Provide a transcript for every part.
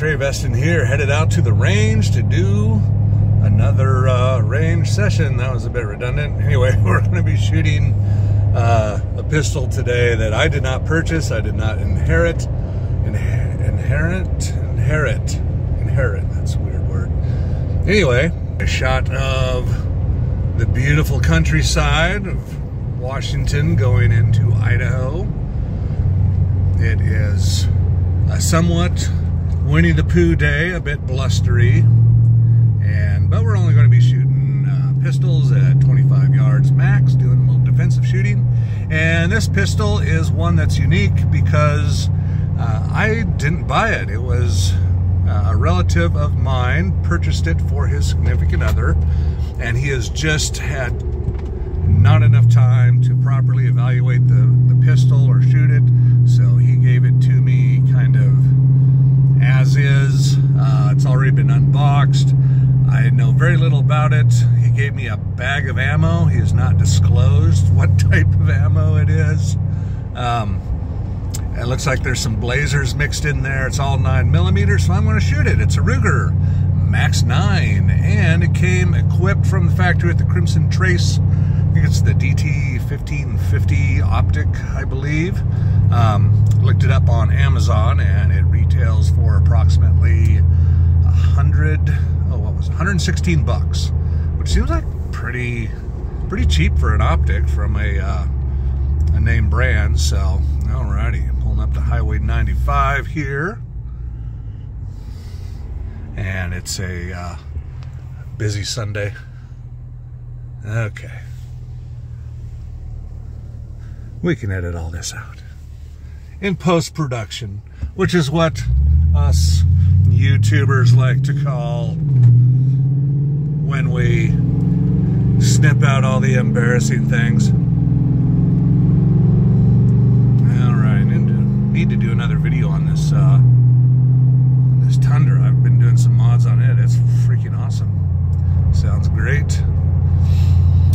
Trey Veston here, headed out to the range to do another uh, range session. That was a bit redundant. Anyway, we're going to be shooting uh, a pistol today that I did not purchase. I did not inherit. inherit? Inherit. Inherit. That's a weird word. Anyway, a shot of the beautiful countryside of Washington going into Idaho. It is a somewhat Winnie the Pooh day, a bit blustery, and but we're only going to be shooting uh, pistols at 25 yards max, doing a little defensive shooting. And this pistol is one that's unique because uh, I didn't buy it. It was uh, a relative of mine purchased it for his significant other, and he has just had not enough time to properly evaluate the, the pistol or shoot it, so he gave it to me kind of as is. Uh, it's already been unboxed. I know very little about it. He gave me a bag of ammo. He has not disclosed what type of ammo it is. Um, it looks like there's some blazers mixed in there. It's all 9 millimeters, so I'm going to shoot it. It's a Ruger Max 9, and it came equipped from the factory at the Crimson Trace. Think it's the DT 1550 optic, I believe. Um, looked it up on Amazon, and it retails for approximately 100, oh, what was it? 116 bucks, which seems like pretty, pretty cheap for an optic from a, uh, a name brand. So, alrighty, pulling up to Highway 95 here, and it's a uh, busy Sunday. Okay. We can edit all this out in post production, which is what us YouTubers like to call when we snip out all the embarrassing things. All right, need to do another video on this uh, this Tundra. I've been doing some mods on it. It's freaking awesome. Sounds great.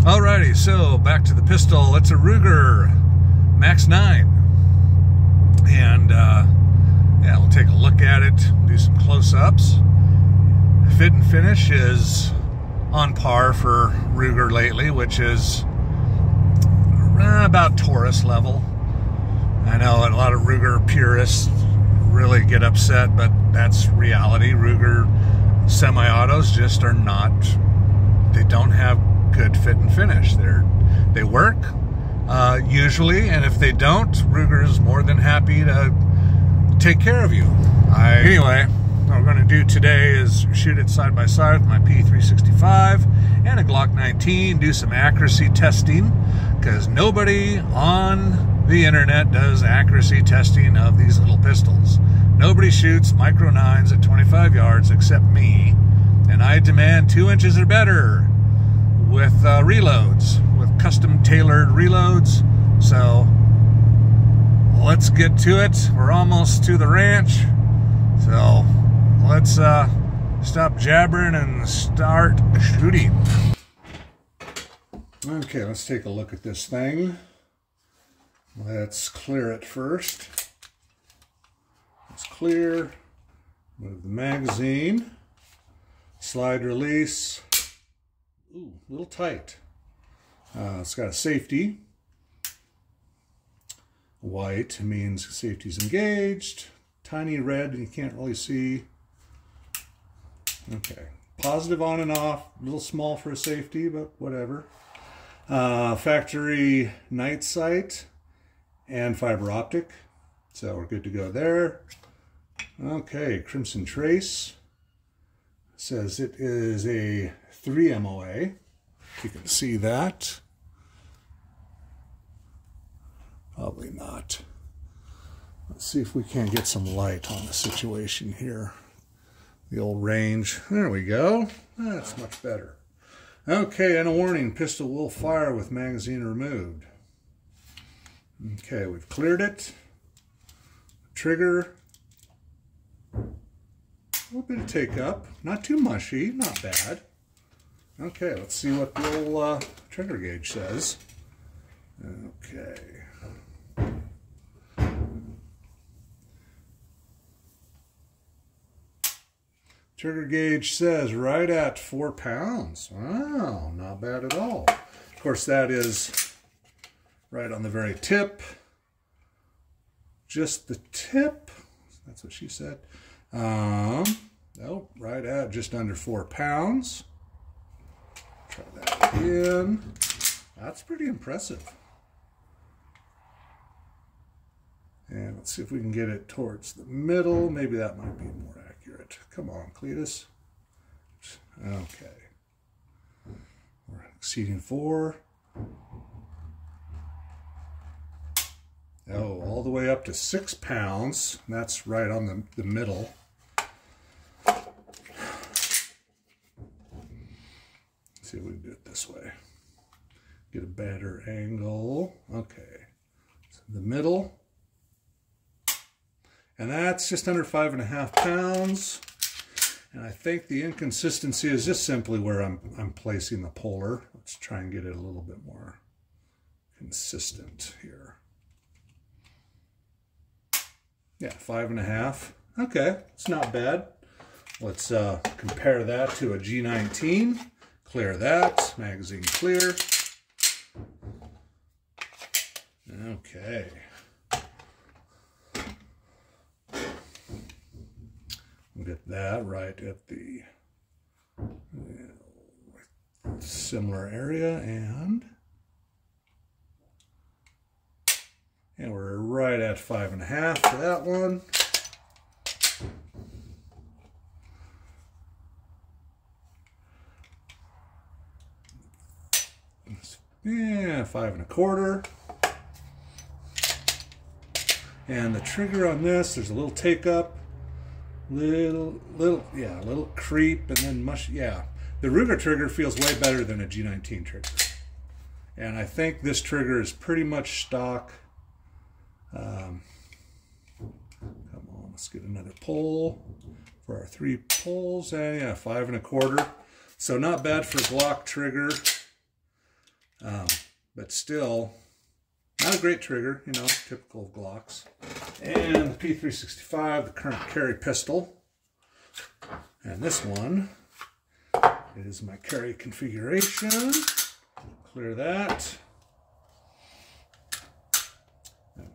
Alrighty, so back to the pistol. It's a Ruger Max 9 and uh, yeah, we'll take a look at it, do some close-ups. Fit and finish is on par for Ruger lately, which is about Taurus level. I know a lot of Ruger purists really get upset, but that's reality. Ruger semi-autos just are not, they don't have good fit and finish. They're, they work, uh, usually, and if they don't, Ruger is more than happy to take care of you. I, anyway, what we're going to do today is shoot it side by side with my P365 and a Glock 19, do some accuracy testing, because nobody on the internet does accuracy testing of these little pistols. Nobody shoots micro nines at 25 yards except me, and I demand two inches or better with uh, reloads custom tailored reloads. So let's get to it. We're almost to the ranch. So let's uh, stop jabbering and start shooting. Okay, let's take a look at this thing. Let's clear it first. It's clear. Move the magazine. Slide release. Ooh, a little tight. Uh, it's got a safety. White means safety's engaged. Tiny red, you can't really see. Okay, positive on and off. A little small for a safety, but whatever. Uh, factory night sight and fiber optic. So we're good to go there. Okay, Crimson Trace says it is a 3 MOA. You can see that. Probably not. Let's see if we can't get some light on the situation here. The old range. There we go. That's much better. Okay, and a warning, pistol will fire with magazine removed. Okay, we've cleared it. Trigger. A little bit of take up. Not too mushy, not bad. Okay, let's see what the old uh, trigger gauge says. Okay. Trigger gauge says right at four pounds. Wow, not bad at all. Of course, that is right on the very tip. Just the tip. That's what she said. Um, nope, right at just under four pounds. Try that again. That's pretty impressive. And let's see if we can get it towards the middle. Maybe that might be more accurate. Come on, Cletus. Okay. We're exceeding four. Oh, all the way up to six pounds. That's right on the, the middle. Let's see if we can do it this way. Get a better angle. Okay. So the middle. And that's just under five and a half pounds. And I think the inconsistency is just simply where I'm, I'm placing the polar. Let's try and get it a little bit more consistent here. Yeah, five and a half. Okay, it's not bad. Let's uh, compare that to a G19. Clear that, magazine clear. Okay. Get that right at the similar area and and we're right at five and a half for that one. Yeah, five and a quarter. And the trigger on this, there's a little take up little little yeah little creep and then mush yeah. The Ruger trigger feels way better than a G19 trigger. And I think this trigger is pretty much stock. Um, come on let's get another pull for our three pulls and yeah five and a quarter. So not bad for Glock trigger. Um, but still not a great trigger, you know, typical of Glocks. And the P365, the current carry pistol. And this one is my carry configuration. Clear that.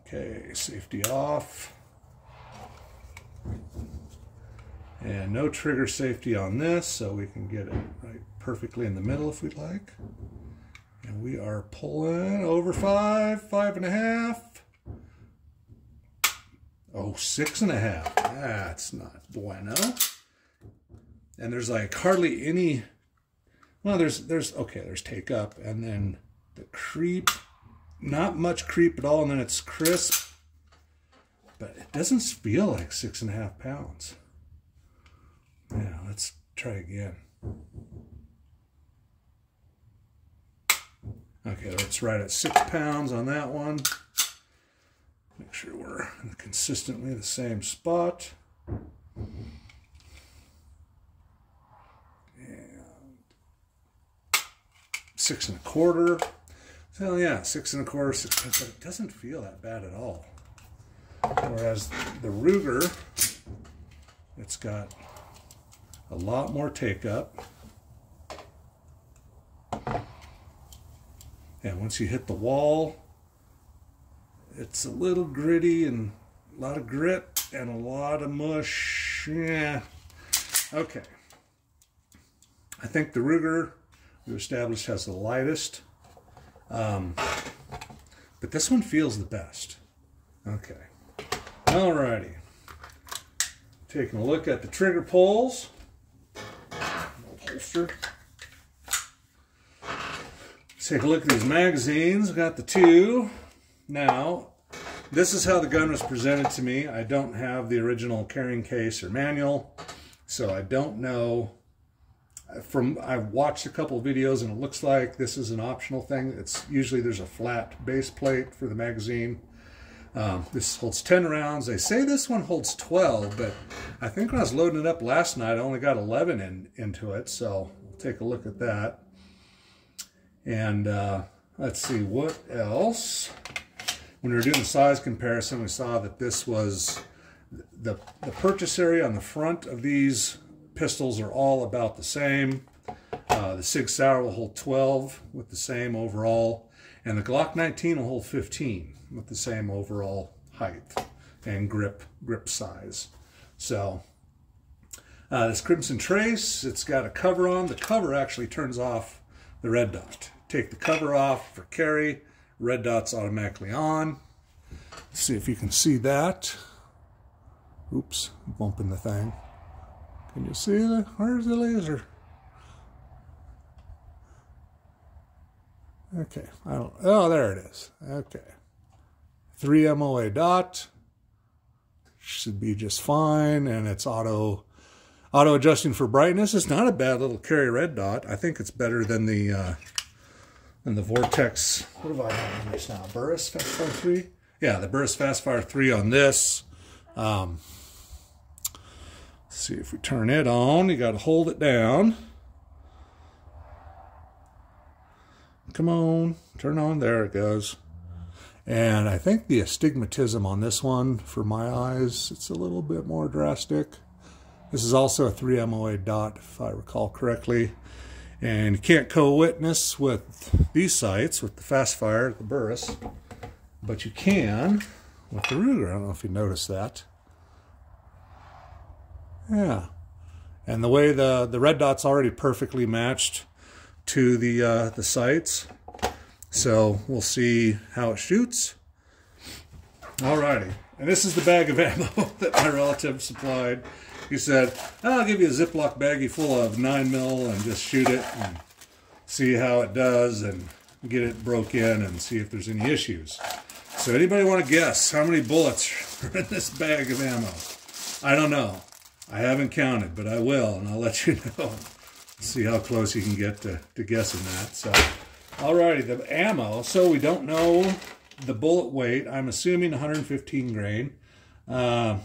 Okay, safety off. And no trigger safety on this, so we can get it right perfectly in the middle if we'd like. And we are pulling over five, five and a half. Oh, six and a half. That's not bueno. And there's like hardly any, well, there's, there's, okay, there's take up and then the creep, not much creep at all. And then it's crisp, but it doesn't feel like six and a half pounds. Yeah, let's try again. Okay, that's right at six pounds on that one. Make sure we're consistently the same spot. And six and a quarter. So yeah, six and a quarter, six, but it doesn't feel that bad at all. Whereas the Ruger, it's got a lot more take up. And once you hit the wall, it's a little gritty and a lot of grit and a lot of mush. Yeah. Okay. I think the Ruger we established has the lightest. Um, but this one feels the best. Okay. Alrighty. Taking a look at the trigger pulls. Holster take a look at these magazines. Got the two. Now, this is how the gun was presented to me. I don't have the original carrying case or manual, so I don't know. From I've watched a couple videos and it looks like this is an optional thing. It's usually there's a flat base plate for the magazine. Um, this holds 10 rounds. They say this one holds 12, but I think when I was loading it up last night, I only got 11 in, into it. So take a look at that. And uh, let's see, what else? When we were doing the size comparison, we saw that this was the, the purchase area on the front of these pistols are all about the same. Uh, the Sig Sauer will hold 12 with the same overall, and the Glock 19 will hold 15 with the same overall height and grip grip size. So uh, this Crimson Trace, it's got a cover on. The cover actually turns off the red dot. Take the cover off for carry, red dot's automatically on. Let's see if you can see that. Oops, bumping the thing. Can you see the, where's the laser? Okay, I don't, oh, there it is. Okay. 3 MOA dot. Should be just fine, and it's auto auto adjusting for brightness. It's not a bad little carry red dot. I think it's better than the uh, than the Vortex. What have I have on this now? Burris Fastfire 3? Yeah, the Burris Fastfire 3 on this. Um, see if we turn it on. You got to hold it down. Come on, turn on. There it goes. And I think the astigmatism on this one, for my eyes, it's a little bit more drastic. This is also a 3 MOA dot, if I recall correctly. And you can't co-witness with these sights, with the Fastfire, the Burris, but you can with the Ruger. I don't know if you noticed that. Yeah. And the way the, the red dot's already perfectly matched to the, uh, the sights. So we'll see how it shoots. Alrighty. And this is the bag of ammo that my relative supplied. He said, I'll give you a Ziploc baggie full of 9 mil and just shoot it and see how it does and get it broke in and see if there's any issues. So anybody want to guess how many bullets are in this bag of ammo? I don't know. I haven't counted, but I will, and I'll let you know. See how close you can get to, to guessing that. So, alrighty, the ammo. So we don't know the bullet weight. I'm assuming 115 grain. Uh,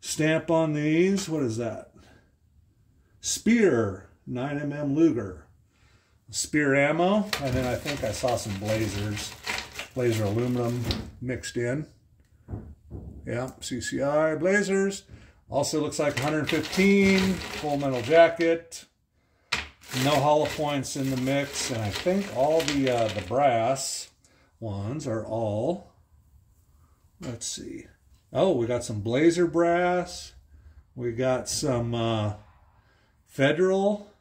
stamp on these. What is that? Speer, 9mm Luger. Speer ammo. And then I think I saw some blazers. Blazer aluminum mixed in. Yeah, CCI blazers. Also looks like 115, full metal jacket. No hollow points in the mix, and I think all the uh, the brass ones are all, let's see. Oh, we got some Blazer brass. We got some uh, Federal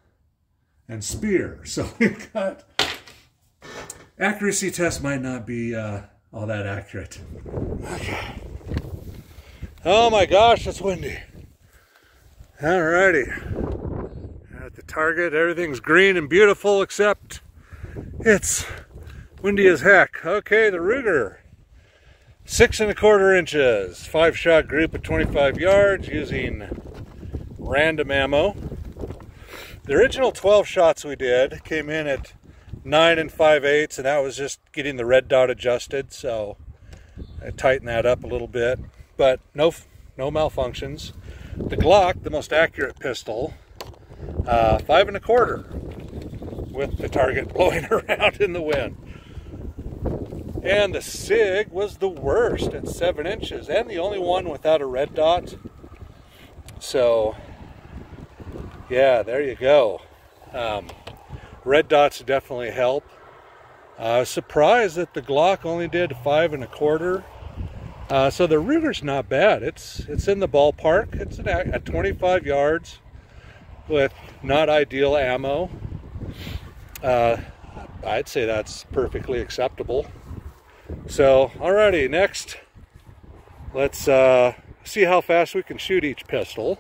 and Speer. So we've got accuracy test might not be uh, all that accurate. Okay. Oh my gosh, it's windy. Alrighty. At the target, everything's green and beautiful except it's windy as heck. Okay, the Ruger. Six and a quarter inches, five shot group at 25 yards using random ammo. The original 12 shots we did came in at nine and five eighths, and that was just getting the red dot adjusted. So I tightened that up a little bit but no, no malfunctions. The Glock, the most accurate pistol, uh, five and a quarter with the target blowing around in the wind. And the SIG was the worst at seven inches and the only one without a red dot. So, yeah, there you go. Um, red dots definitely help. I was surprised that the Glock only did five and a quarter uh, so the Ruger's not bad. It's it's in the ballpark. It's at 25 yards with not ideal ammo. Uh, I'd say that's perfectly acceptable. So, alrighty, next, let's uh, see how fast we can shoot each pistol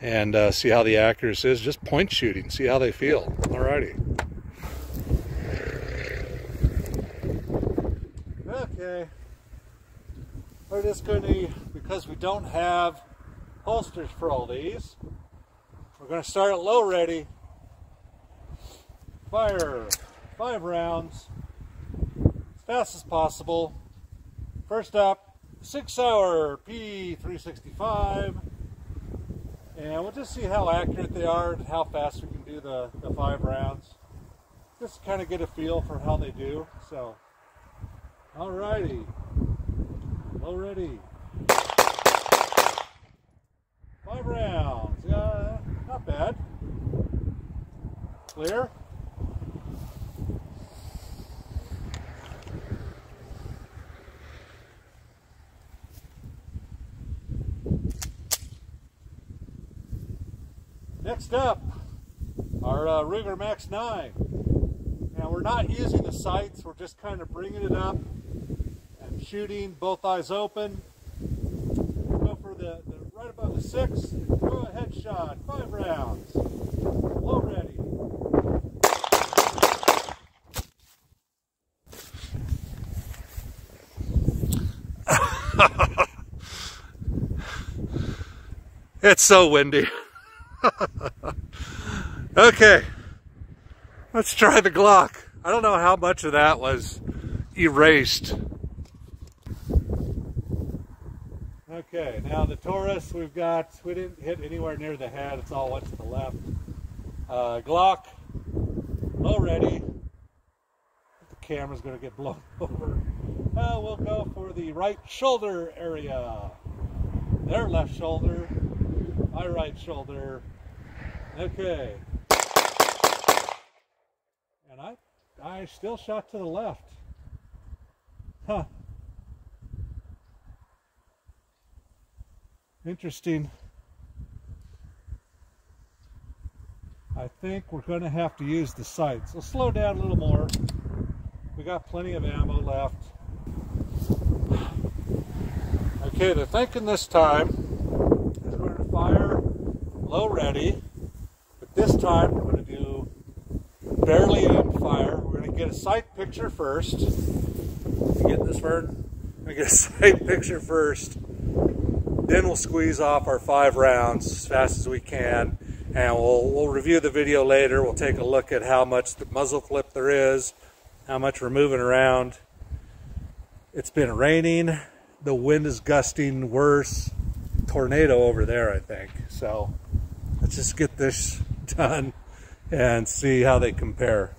and uh, see how the accuracy is. Just point shooting, see how they feel. Alrighty. Okay we're just going to, because we don't have holsters for all these, we're going to start at low ready. Fire five rounds fast as possible. First up, Sig Sauer P365. And we'll just see how accurate they are and how fast we can do the, the five rounds. Just kind of get a feel for how they do. So, alrighty. Already. Five rounds. Yeah, not bad. Clear. Next up, our uh, Ruger Max 9. Now we're not using the sights, we're just kind of bringing it up and shooting both eyes open. Go for the, the right above the six, throw a headshot, five rounds. Low ready. it's so windy. okay, let's try the Glock. I don't know how much of that was erased. Okay, now the Taurus we've got, we didn't hit anywhere near the head, it's all went to the left. Uh, Glock, low ready. The camera's gonna get blown over. Uh, we'll go for the right shoulder area. Their left shoulder, my right shoulder, Okay. And I, I still shot to the left. Huh. Interesting. I think we're going to have to use the sights. Let's slow down a little more. We got plenty of ammo left. Okay, they're thinking this time is we're going to fire low ready. But this time we're going to do barely aim fire. We're going to get a sight picture first. Get this bird? To get a sight picture first. Then we'll squeeze off our five rounds as fast as we can. And we'll, we'll review the video later. We'll take a look at how much the muzzle flip there is, how much we're moving around. It's been raining. The wind is gusting worse. Tornado over there, I think. So let's just get this done and see how they compare.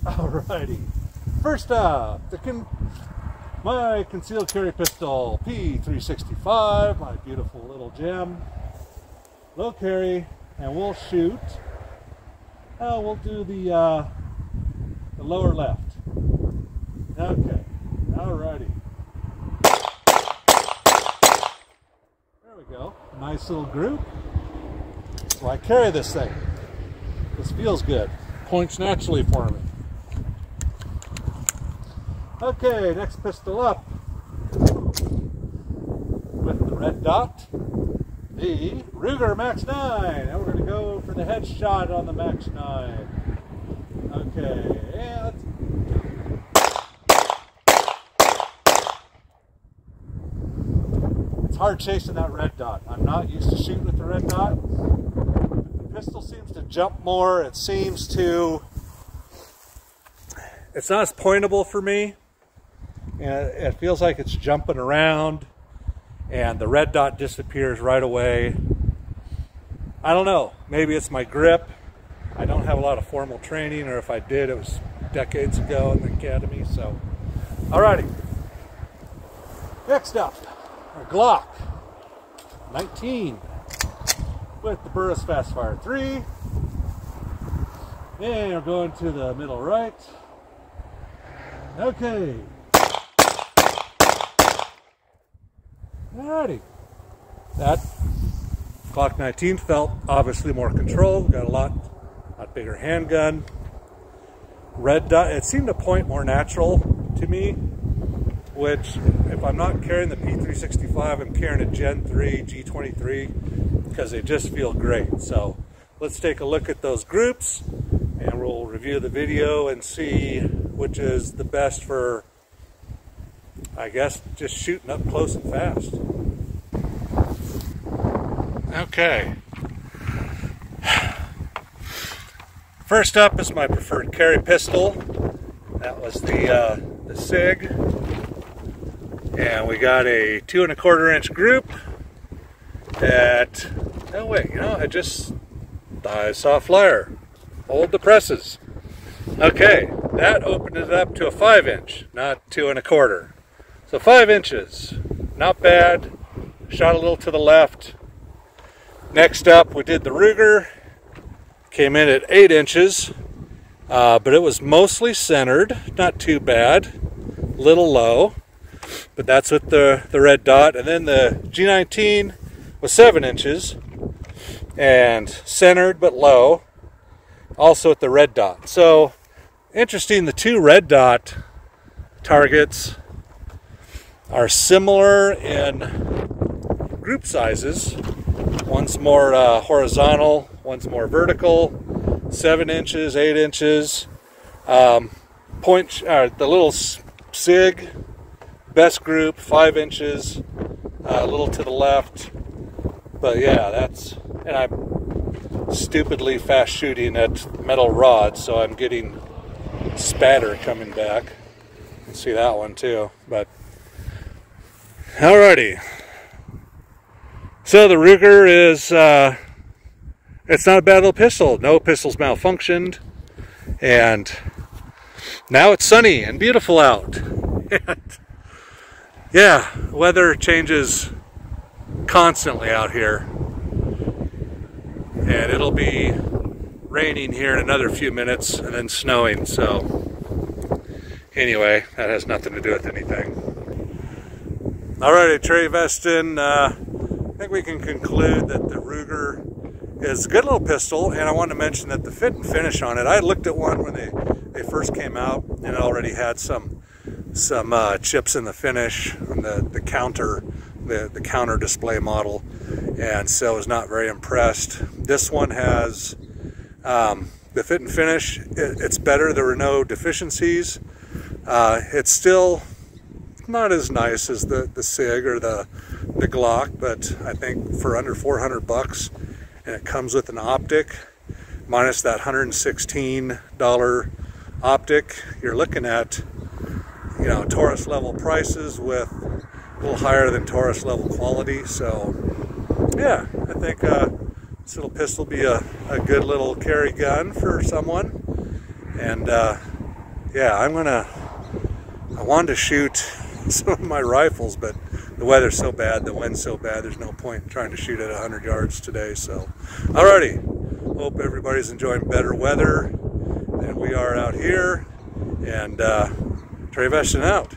Alrighty. First up, the con my concealed carry pistol P365, my beautiful little gem. Low carry, and we'll shoot. Uh, we'll do the, uh, the lower left. Okay, alrighty. There we go. Nice little group. So I carry this thing. This feels good. Points naturally for me. Okay, next pistol up. With the red dot, the Ruger Max 9. And we're going to go for the headshot on the Max 9. Okay, and It's hard chasing that red dot. I'm not used to shooting with the red dot The pistol seems to jump more. It seems to, it's not as pointable for me. And it feels like it's jumping around and the red dot disappears right away. I don't know. Maybe it's my grip. I don't have a lot of formal training, or if I did, it was decades ago in the academy. So, alrighty. Next up, our Glock 19 with the Burris Fastfire 3. And we're going to the middle right. Okay. Alrighty. That Glock 19 felt obviously more control. Got a lot, lot bigger handgun. Red dot, it seemed to point more natural to me, which if I'm not carrying the P365, I'm carrying a Gen 3 G23 because they just feel great. So let's take a look at those groups and we'll review the video and see which is the best for, I guess, just shooting up close and fast. Okay. First up is my preferred carry pistol. That was the, uh, the SIG. And we got a two and a quarter inch group that, no wait, you know, I just, I saw a flyer. Hold the presses. Okay, that opened it up to a five inch, not two and a quarter. So five inches, not bad. Shot a little to the left. Next up, we did the Ruger. Came in at eight inches, uh, but it was mostly centered, not too bad, little low, but that's with the, the red dot. And then the G19 was seven inches and centered but low, also with the red dot. So interesting, the two red dot targets are similar in group sizes. One's more uh, horizontal, one's more vertical, seven inches, eight inches. Um, point, uh, the little SIG, best group, five inches, uh, a little to the left. But yeah, that's, and I'm stupidly fast shooting at metal rods, so I'm getting spatter coming back. You can see that one too, but alrighty. So the Ruger is, uh, it's not a bad little pistol. No pistols malfunctioned. And now it's sunny and beautiful out. and yeah, weather changes constantly out here. And it'll be raining here in another few minutes and then snowing. So anyway, that has nothing to do with anything. Alrighty, Trey Veston, uh, think we can conclude that the Ruger is a good little pistol, and I want to mention that the fit and finish on it, I looked at one when they, they first came out, and it already had some some uh, chips in the finish on the, the counter, the, the counter display model, and so I was not very impressed. This one has um, the fit and finish, it, it's better. There were no deficiencies. Uh, it's still not as nice as the, the SIG or the, the Glock, but I think for under 400 bucks, and it comes with an optic minus that $116 optic you're looking at you know Taurus level prices with a little higher than Taurus level quality. So yeah I think uh, this little pistol will be a, a good little carry gun for someone. And uh, yeah I'm gonna I wanted to shoot some of my rifles but the weather's so bad, the wind's so bad, there's no point trying to shoot at 100 yards today. So, alrighty. Hope everybody's enjoying better weather than we are out here. And uh, Trey out.